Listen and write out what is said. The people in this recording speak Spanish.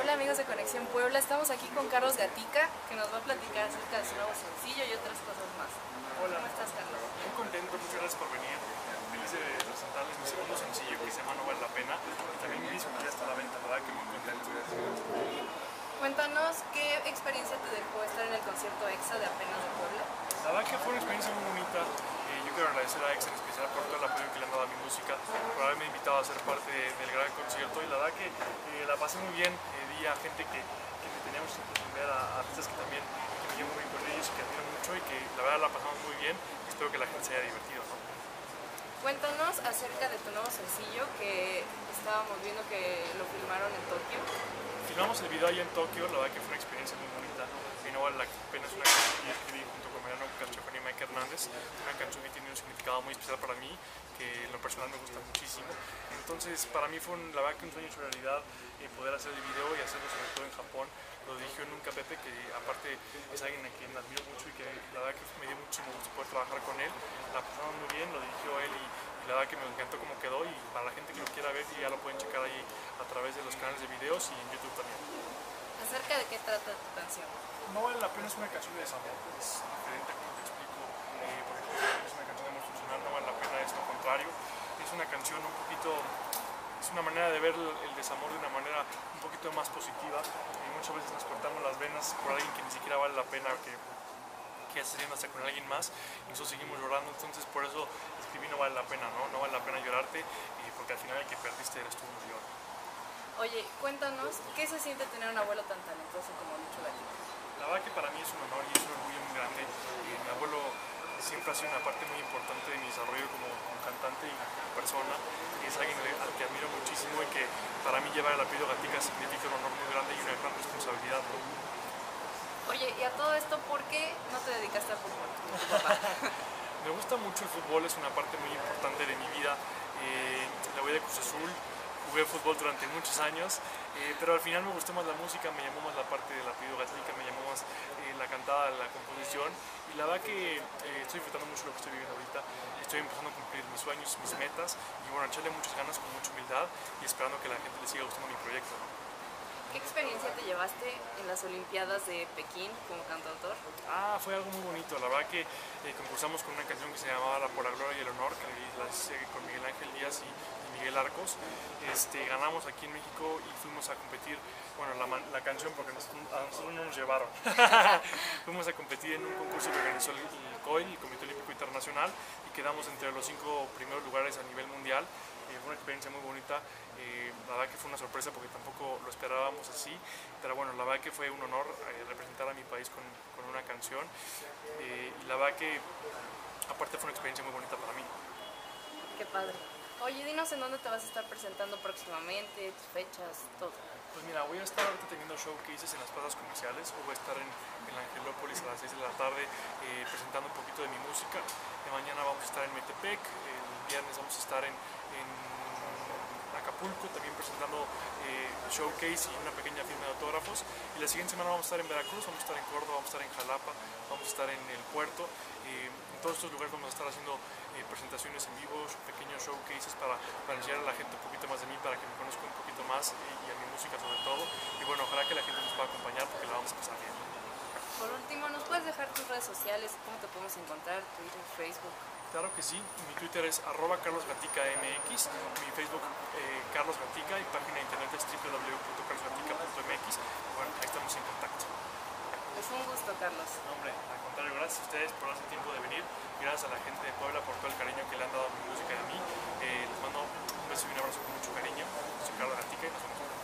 Hola amigos de Conexión Puebla, estamos aquí con Carlos Gatica, que nos va a platicar acerca de su nuevo sencillo y otras cosas más. Hola. ¿Cómo estás, Carlos? Muy contento, muchas gracias por venir. Feliz de presentarles mi segundo sencillo que se llama No Vale la Pena. También mi disco ya está a la venta, verdad que muy contento. Cuéntanos qué experiencia te dejó estar en el concierto EXA de Apenas de Puebla. La verdad que fue una experiencia muy bonita. Quiero agradecer a Ex en especial por todo el apoyo que le han dado a mi música, por haberme invitado a ser parte de- del gran concierto y la verdad que eh, la pasé muy bien. Eh, vi a gente que, que me tenía sin ver, a artistas que también que me llevo muy bien con ellos que admiro mucho y que la verdad la pasamos muy bien espero que la gente se haya divertido. ¿no? Cuéntanos acerca de tu nuevo sencillo que estábamos viendo que lo filmaron en Tokio. Filmamos el video ahí en Tokio, la verdad que fue una experiencia muy bonita. Y no vale la pena, es una canción que escribí junto con Mariano Cachojón y Mike Hernández. Una canción que tiene un significado muy especial para mí, que en lo personal me gusta muchísimo. Entonces, para mí fue la verdad que un sueño hecho realidad eh, poder hacer el video y hacerlo sobre todo en Japón. Lo dirigió nunca Pepe, que aparte es alguien a quien admiro mucho y que la verdad que me dio muchísimo gusto poder trabajar con él. La pasamos muy bien, lo dirigió él y la verdad que me encantó cómo quedó y para la gente que lo quiera ver ya lo pueden checar ahí a través de los canales de videos y en YouTube también. ¿Acerca de qué trata tu canción? No vale la pena es una canción de desamor, es diferente a como te explico, eh, por ejemplo, es una canción de amor funcional, no vale la pena, es lo contrario, es una canción un poquito, es una manera de ver el, el desamor de una manera un poquito más positiva y muchas veces nos cortamos las venas por alguien que ni siquiera vale la pena que que ya hasta con alguien más y nosotros seguimos llorando, entonces por eso escribí no vale la pena, ¿no? No vale la pena llorarte y porque al final el que perdiste eres tú, no yo. Oye, cuéntanos qué se siente tener un abuelo tan talentoso como Lucho Gatica. La verdad que para mí es un honor y es un orgullo muy grande. Eh, mi abuelo siempre ha sido una parte muy importante de mi desarrollo como, como cantante y como persona. Y es alguien al que admiro muchísimo y que para mí llevar el apellido Gatica significa un honor muy grande y una gran responsabilidad. ¿no? Oye, y a todo esto, ¿por qué no te dedicaste al fútbol? Me gusta mucho el fútbol, es una parte muy importante de mi vida. Eh, la voy de Cruz Azul, jugué fútbol durante muchos años, eh, pero al final me gustó más la música, me llamó más la parte del apellido Gatica, me llamó más eh, la cantada, la composición. Y la verdad que estoy disfrutando mucho lo que estoy viviendo ahorita. Estoy empezando a cumplir mis sueños, mis metas y bueno, echarle muchas ganas con mucha humildad y esperando que la gente le siga gustando mi proyecto. ¿Qué experiencia te llevaste en las Olimpiadas de Pekín como cantautor? Ah, fue algo muy bonito. La verdad que eh, concursamos con una canción que se llamaba La por la gloria y el honor, que la hice con Miguel Ángel Díaz y, Miguel Arcos. Este, ganamos aquí en México y fuimos a competir, bueno, la, la canción porque nos- a nosotros no nos llevaron. fuimos a competir en un concurso que organizó el, el COI, el Comité Olímpico Internacional, y quedamos entre los cinco primeros lugares a nivel mundial. Eh, fue una experiencia muy bonita. Eh, la verdad que fue una sorpresa porque tampoco lo esperábamos así, pero bueno, la verdad que fue un honor eh, representar a mi país con, con una canción eh, y la verdad que aparte fue una experiencia muy bonita para mí. Qué padre. Oye, dinos en dónde te vas a estar presentando próximamente, tus fechas, todo. Pues mira, voy a estar ahorita teniendo showcases en las plazas comerciales, o voy a estar en, en la Angelópolis a las 6 de la tarde eh, presentando un poquito de mi música. De mañana a estar en Metepec, el viernes vamos a estar en, en Acapulco también presentando eh, showcase y una pequeña firma de autógrafos. Y la siguiente semana vamos a estar en Veracruz, vamos a estar en Córdoba, vamos a estar en Jalapa, vamos a estar en el puerto. Eh, en todos estos lugares vamos a estar haciendo eh, presentaciones en vivo, pequeños showcases para, para enseñar a la gente un poquito más de mí, para que me conozca un poquito más eh, y a mi música sobre todo. Y bueno, ojalá que la gente nos pueda acompañar porque la vamos a pasar bien. Por último, ¿nos puedes dejar tus redes sociales? ¿Cómo te podemos encontrar? Twitter, Facebook. Claro que sí, mi Twitter es arroba carlosgatica.mx, mi Facebook eh, Carlos Gatica y página de internet es www.carlosgatica.mx. Bueno, ahí estamos en contacto. Es un gusto, Carlos. No, hombre, al contrario, gracias a ustedes por hacer tiempo de venir, gracias a la gente de Puebla por todo el cariño que le han dado a mi música y a mí. Eh, les mando un beso y un abrazo con mucho cariño. Soy Carlos Gatica y nos vemos.